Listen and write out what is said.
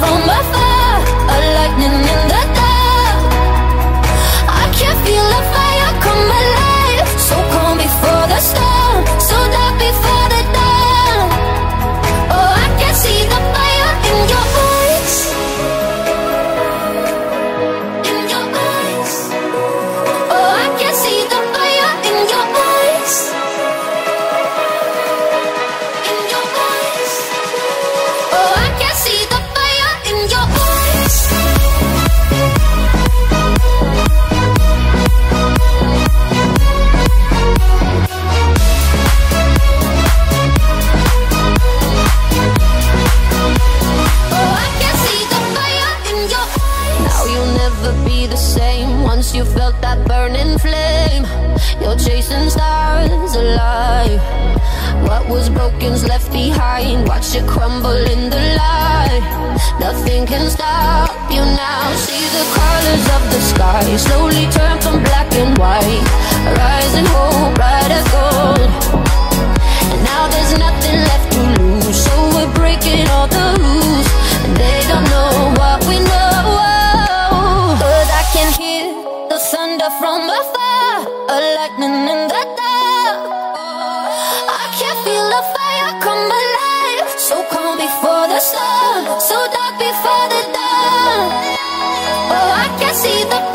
from you felt that burning flame You're chasing stars alive. What was broken's left behind. Watch it crumble in the light. Nothing can stop you now. See the colors of the sky Slowly turn from black and white in the dark. I can feel the fire come alive. So cold before the sun So dark before the dawn. Oh, I can see the